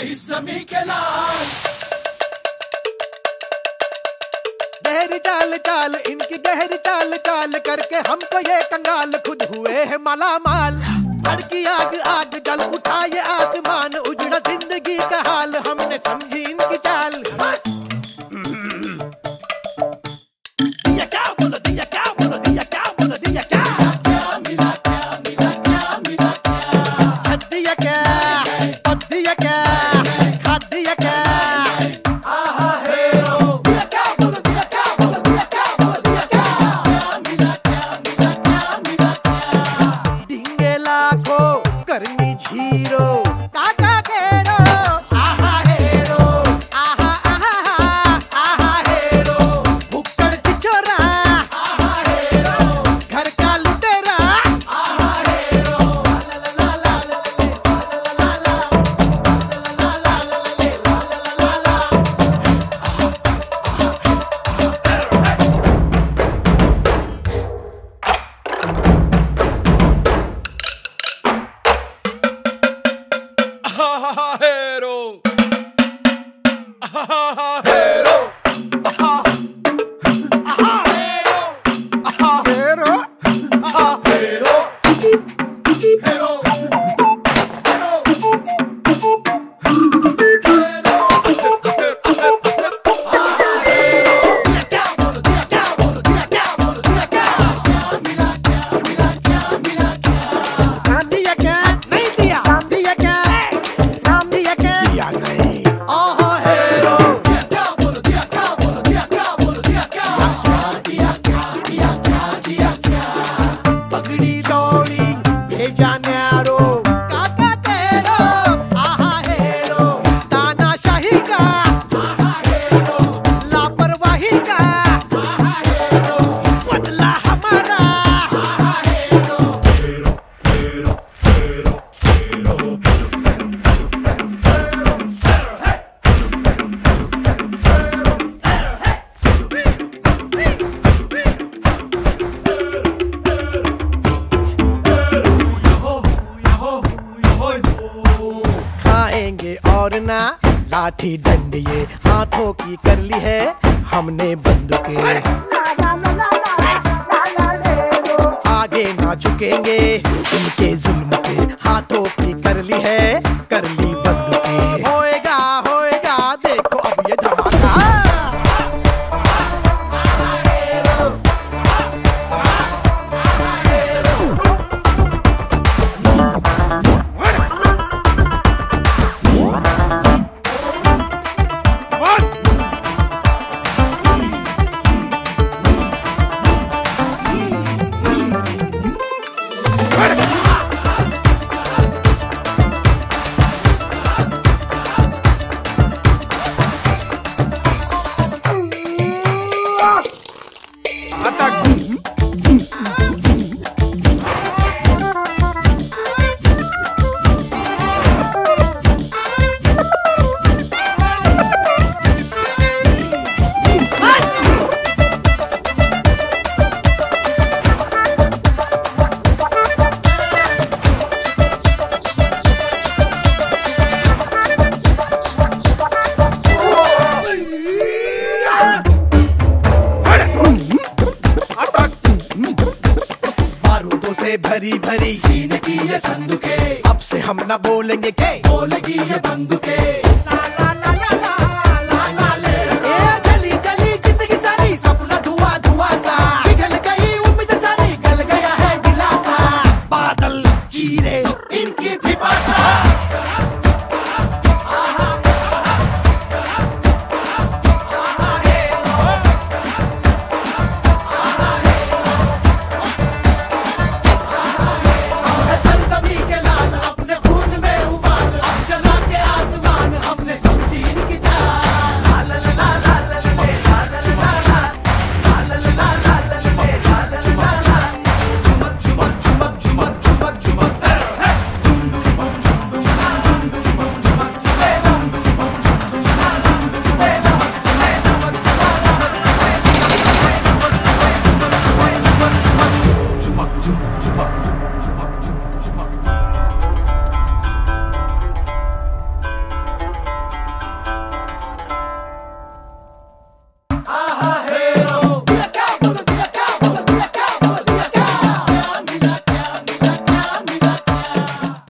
Rice जमी के लाल गहरी चाल चाल, इनकी गहरी चाल चाल करके हमको ये कंगाल खुद हुए है माला माल भड़की आग आग जल उठाए आसमान, उजड़ा ज़िंदगी का हाल हमने समझी hero ha ha ha hey. Jamaican, now. Morna लाठी डंडिए हाथों की कर ली है हमने बंदूके आगे ना झुकेंगे में भरी भरी। सीने की ये संदूके। अब से हम ना बोलेंगे के। बोलेगी ये बंदूके। जी